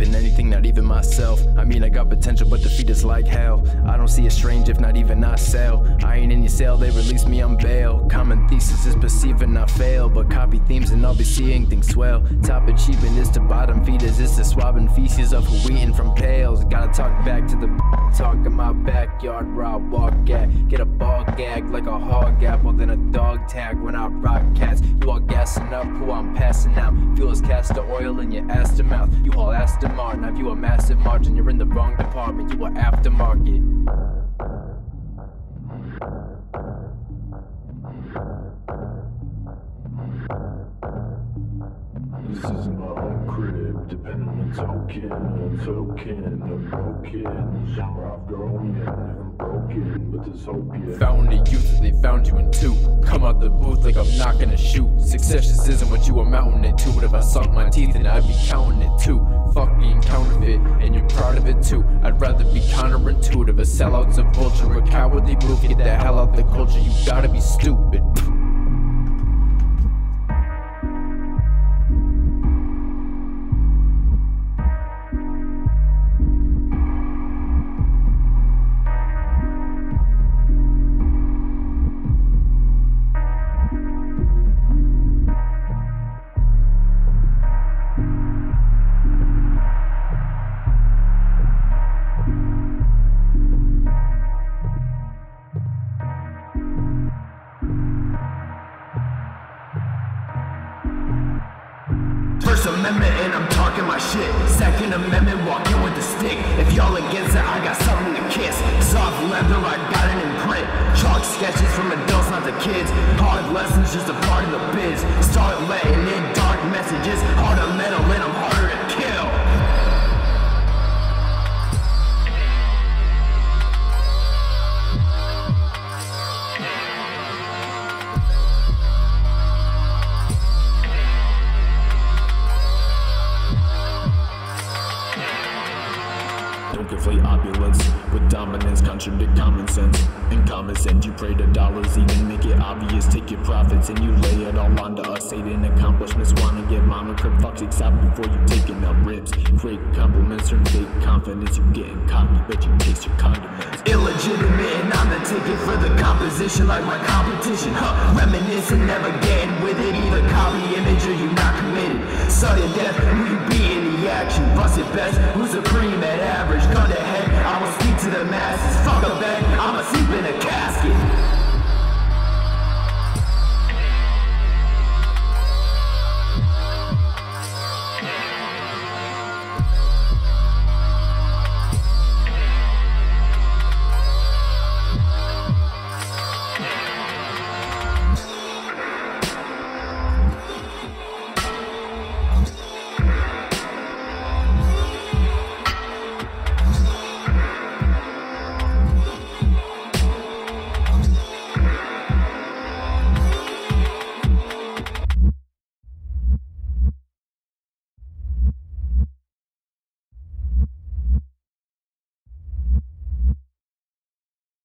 In anything, not even myself. I mean, I got potential, but defeat is like hell. I don't see a strange if not even I sell. I ain't in your cell, they release me on bail. Common thesis is perceive and not fail, but copy themes and I'll be seeing things swell. Top achievement is to bottom feeders, it's the swabbing feces of who eating from pails. Gotta talk back to the talk in my backyard where I walk at. Get a ball gag like a hog apple, then a dog tag when I rock cats. You all gassing up who I'm passing out. Fuel is castor oil in your ass to mouth. U-Haul Aston Martin. I view a massive margin. You're in the wrong department. You are aftermarket. This is my own crib, depending on token, a token, I'm broken. Genre I've grown yet, I'm broken, but there's hope yet. Found a youth, they found you in two. Come out the booth like I'm not gonna shoot. Success just isn't what you amounting it to. But if I sunk my teeth in, I'd be counting it too. Fuck being counterfeit, and you're proud of it too. I'd rather be counterintuitive. A sellout's a vulture, a cowardly move. Get the hell out the culture, you gotta be stupid. Amendment and I'm talking my shit. Second Amendment, walking with the stick. If y'all against it, I got something to kiss. Soft leather, I got an imprint. Chalk sketches from adults, not the kids. Hard lessons, just a part of the biz. Start letting in dark messages. Hard metal, and I'm harder to kill. Don't opulence with dominance, contradict common sense. In common sense, you pray to dollars, even make it obvious. Take your profits and you lay it all onto us. Satan accomplishments, wanna get crib fucks except before you taking up ribs. Fake compliments or fake confidence, you getting cocky, but you taste your condiments. Illegitimate and I'm the ticket for the composition like my competition. Huh, reminiscing, never getting with it. Either copy image or you not committed. Sudden death, who you be in the action? Bust it best, who's supreme at average? The masses. Fuck a bet, I'ma sleep in a casket.